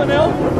the mill?